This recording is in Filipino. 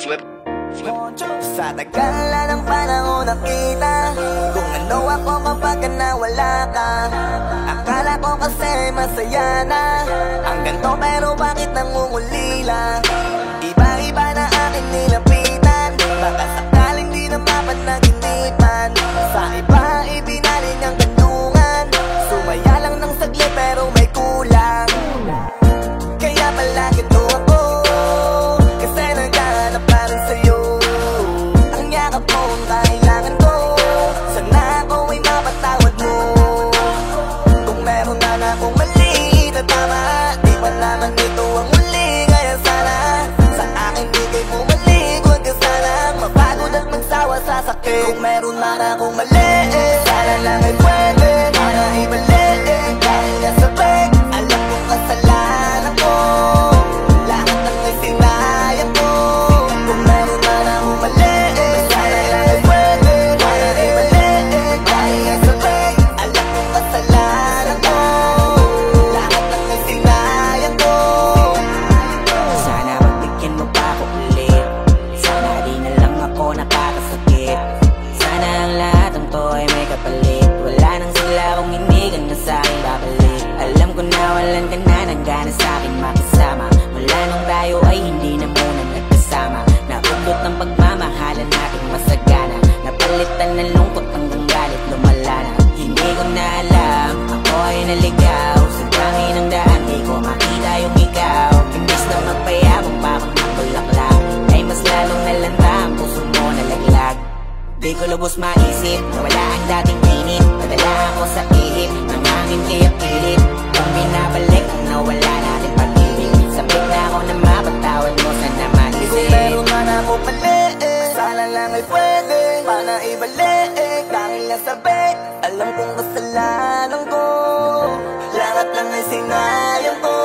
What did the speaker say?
Flip, flip. Sa tagala ng panahon nakita Kung ano ako kapag nawala ka. Akala ko kasi masaya na. Ang ganto pero bakit nangungulila? Kung meron man akong mali Sana lang ay pwede Alam ko na walan ka na ng gana sa'kin makasama. Wala nung tayo ay hindi na muna nagkasama. Naudot ng pagmamahalan natin masagana. Napalitan ng lungkot hanggang galit lumala na Hindi ko na alam, ako ay naligaw. Sa tangi ng daan, di ko makita yung ikaw. Imbis na magpayabang pa akong ng bulaklak Ay mas lalong nalanta ang puso mo nalaglag Di ko lubos maisip na wala ang dating init. Padala ako sa ihip ng hangin kaya pilit Kung binabalik ang nawala natin pag-ibig. Sabik na ako na mapatawad mo sana Kung maisip meron man ako mali Sana lang ay pwede Para ibalik. Dahil nasabik Alam kong kasalanan ko. Lahat lang ay sinayang ko